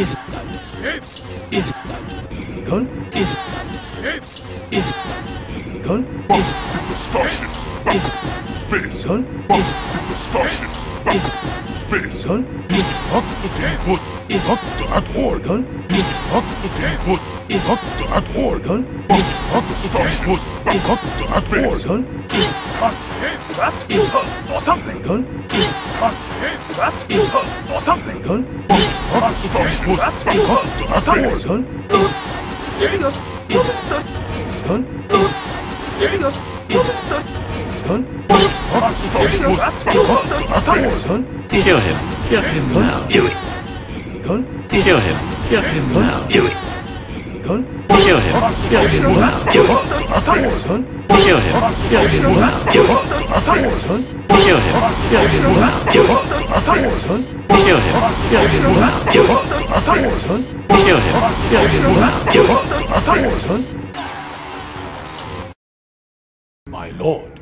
Is that? Is that legal? Is that? Is that legal? Get the back Is to space. Must the back Is to space. It's not good. Is Not at all. It's not good. Is Not at all. Must the starships back Is to space. gun? Is That is or something. gun? Is That is or something. Gun? Must get the starships back to space. Gun? Is Serious. Is gun? Is Serious. Is gun? Not the starships back to space. Gun? Is Kill him. Kill him now. Do it. Kill him. Kill him now. Do it. Kill him. Kill him now. Him. Gun? Kill him. Kill him now. Him. Gun? Kill him. Kill him now. Kill him. Gun? Kill him. Kill him now. Kill him. Gun? Kill him. Kill him now. Kill him. Gun? My lord,